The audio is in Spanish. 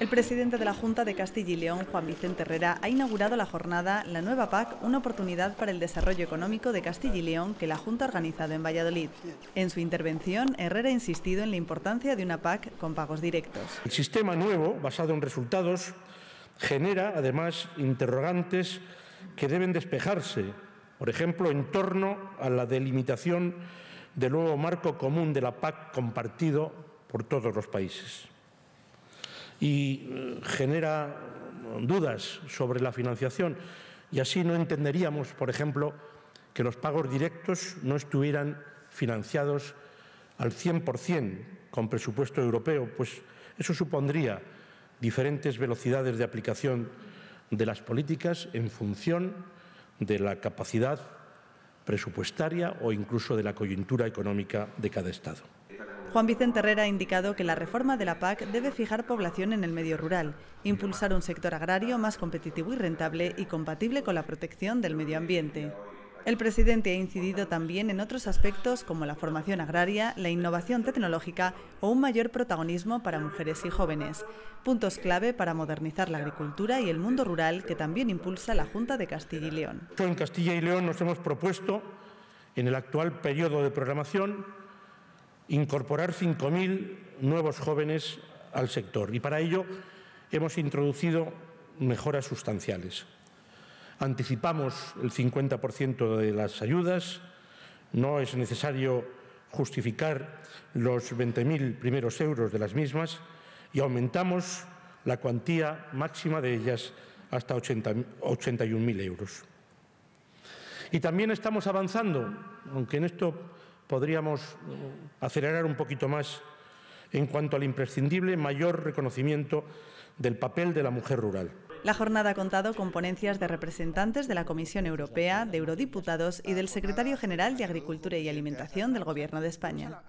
El presidente de la Junta de Castilla y León, Juan Vicente Herrera, ha inaugurado la jornada La Nueva PAC, una oportunidad para el desarrollo económico de Castilla y León que la Junta ha organizado en Valladolid. En su intervención, Herrera ha insistido en la importancia de una PAC con pagos directos. El sistema nuevo, basado en resultados, genera además interrogantes que deben despejarse, por ejemplo, en torno a la delimitación del nuevo marco común de la PAC compartido por todos los países y eh, genera dudas sobre la financiación y así no entenderíamos, por ejemplo, que los pagos directos no estuvieran financiados al 100% con presupuesto europeo, pues eso supondría diferentes velocidades de aplicación de las políticas en función de la capacidad presupuestaria o incluso de la coyuntura económica de cada Estado. Juan Vicente Herrera ha indicado que la reforma de la PAC debe fijar población en el medio rural, impulsar un sector agrario más competitivo y rentable y compatible con la protección del medio ambiente. El presidente ha incidido también en otros aspectos como la formación agraria, la innovación tecnológica o un mayor protagonismo para mujeres y jóvenes, puntos clave para modernizar la agricultura y el mundo rural que también impulsa la Junta de Castilla y León. En Castilla y León nos hemos propuesto, en el actual periodo de programación, incorporar 5.000 nuevos jóvenes al sector y para ello hemos introducido mejoras sustanciales. Anticipamos el 50% de las ayudas, no es necesario justificar los 20.000 primeros euros de las mismas y aumentamos la cuantía máxima de ellas hasta 81.000 euros. Y también estamos avanzando, aunque en esto podríamos eh, acelerar un poquito más en cuanto al imprescindible mayor reconocimiento del papel de la mujer rural. La jornada ha contado con ponencias de representantes de la Comisión Europea, de eurodiputados y del secretario general de Agricultura y Alimentación del Gobierno de España.